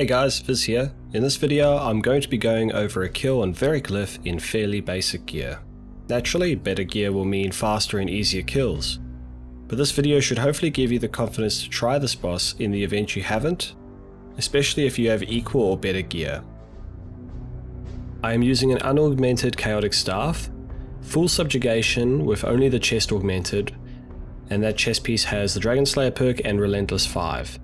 Hey guys, Viz here. In this video, I'm going to be going over a kill on Verak Lith in fairly basic gear. Naturally, better gear will mean faster and easier kills, but this video should hopefully give you the confidence to try this boss in the event you haven't, especially if you have equal or better gear. I am using an unaugmented chaotic staff, full subjugation with only the chest augmented, and that chest piece has the Dragon Slayer perk and Relentless 5.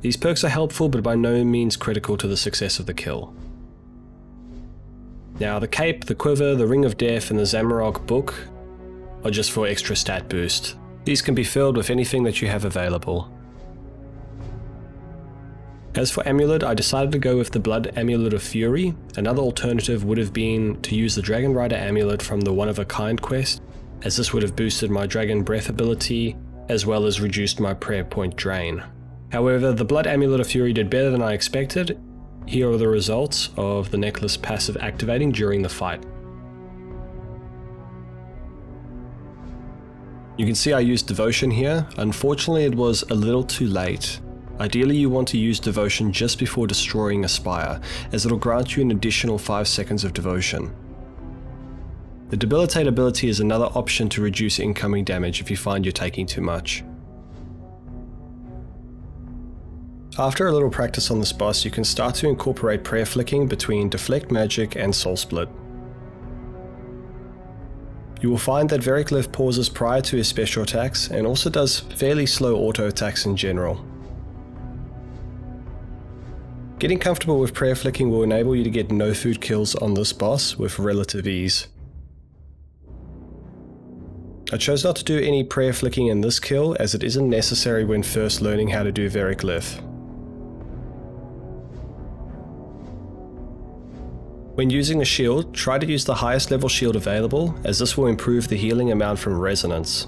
These perks are helpful but by no means critical to the success of the kill. Now the cape, the quiver, the ring of death and the Zamorak book are just for extra stat boost. These can be filled with anything that you have available. As for Amulet, I decided to go with the Blood Amulet of Fury. Another alternative would have been to use the Dragon Rider Amulet from the One of a Kind quest, as this would have boosted my Dragon Breath ability, as well as reduced my prayer point drain. However, the Blood Amulet of Fury did better than I expected. Here are the results of the necklace passive activating during the fight. You can see I used Devotion here. Unfortunately, it was a little too late. Ideally, you want to use Devotion just before destroying a Spire, as it'll grant you an additional 5 seconds of Devotion. The Debilitate ability is another option to reduce incoming damage if you find you're taking too much. After a little practice on this boss, you can start to incorporate prayer flicking between Deflect Magic and Soul Split. You will find that Verak Lith pauses prior to his special attacks and also does fairly slow auto attacks in general. Getting comfortable with prayer flicking will enable you to get no food kills on this boss with relative ease. I chose not to do any prayer flicking in this kill as it isn't necessary when first learning how to do Verak Lith. When using a shield, try to use the highest level shield available, as this will improve the healing amount from resonance.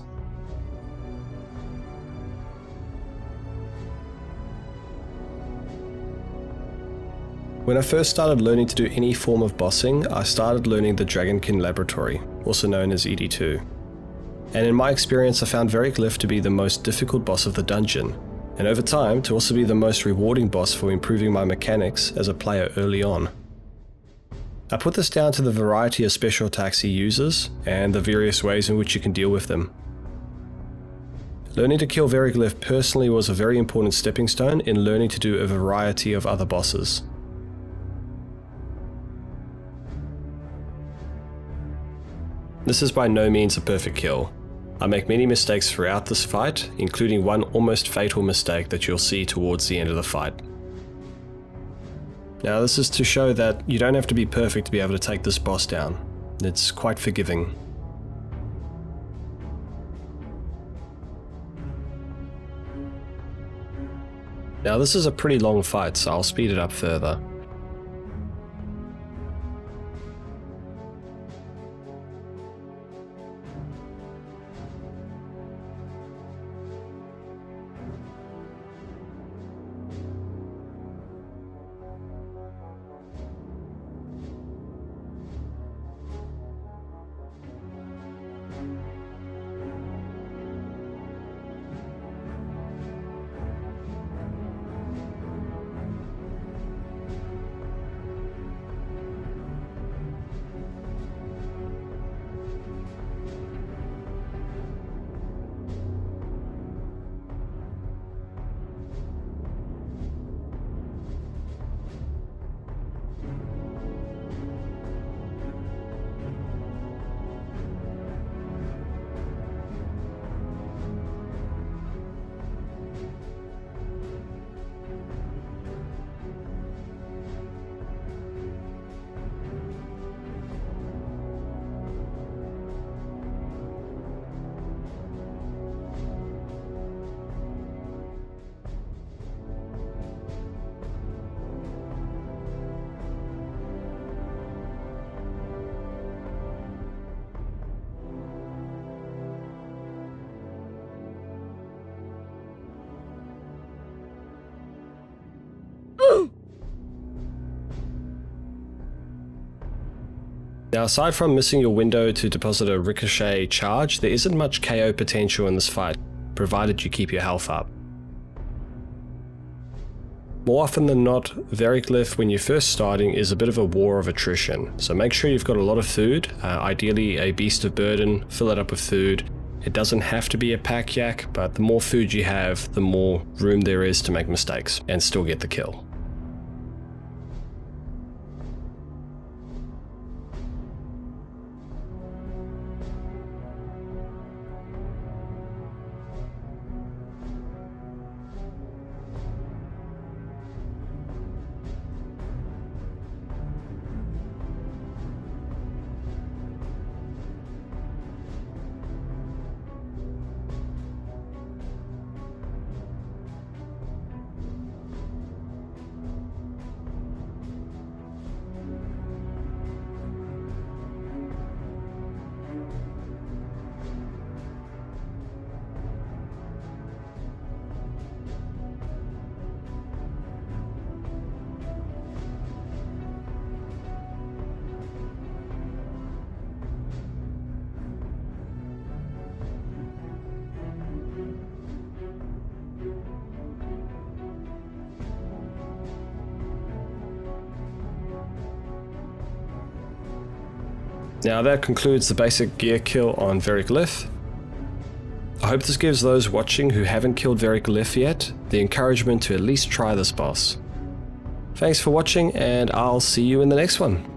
When I first started learning to do any form of bossing, I started learning the Dragonkin Laboratory, also known as ED2. And in my experience I found Verak Lith to be the most difficult boss of the dungeon, and over time to also be the most rewarding boss for improving my mechanics as a player early on. I put this down to the variety of special attacks he uses, and the various ways in which you can deal with them. Learning to kill Verak Lith personally was a very important stepping stone in learning to do a variety of other bosses. This is by no means a perfect kill. I make many mistakes throughout this fight, including one almost fatal mistake that you'll see towards the end of the fight. Now this is to show that you don't have to be perfect to be able to take this boss down. It's quite forgiving. Now this is a pretty long fight, so I'll speed it up further. Now aside from missing your window to deposit a ricochet charge, there isn't much KO potential in this fight, provided you keep your health up. More often than not, Verak Lith when you're first starting is a bit of a war of attrition, so make sure you've got a lot of food, uh, ideally a beast of burden, fill it up with food. It doesn't have to be a pack yak, but the more food you have, the more room there is to make mistakes and still get the kill. Now that concludes the basic gear kill on Verak Lith. I hope this gives those watching who haven't killed Verak Lith yet the encouragement to at least try this boss. Thanks for watching and I'll see you in the next one.